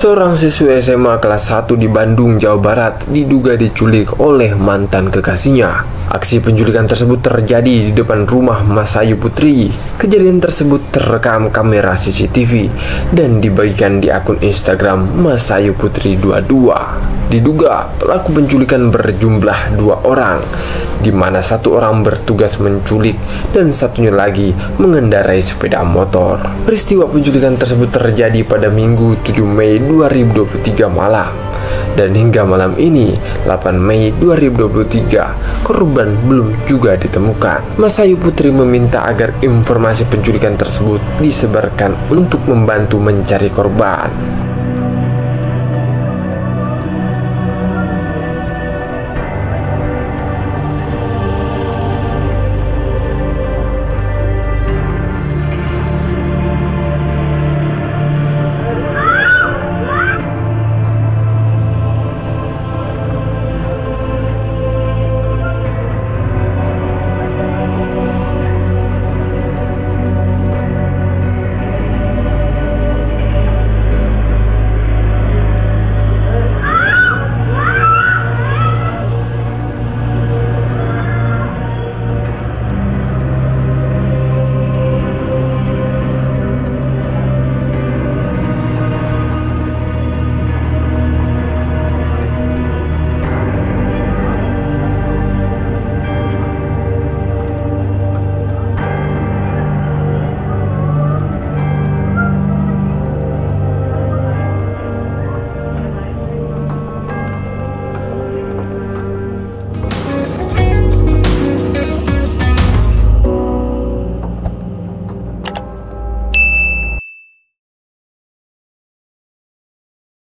Seorang siswa SMA kelas 1 di Bandung, Jawa Barat diduga diculik oleh mantan kekasihnya. Aksi penculikan tersebut terjadi di depan rumah Mas Ayu Putri. Kejadian tersebut terekam kamera CCTV dan dibagikan di akun Instagram Mas Ayu Putri 22. Diduga pelaku penculikan berjumlah dua orang, di mana satu orang bertugas menculik dan satunya lagi mengendarai sepeda motor. Peristiwa penculikan tersebut terjadi pada Minggu 7 Mei 2023 malam. Dan hingga malam ini 8 Mei 2023 korban belum juga ditemukan. Mas Ayu Putri meminta agar informasi penculikan tersebut disebarkan untuk membantu mencari korban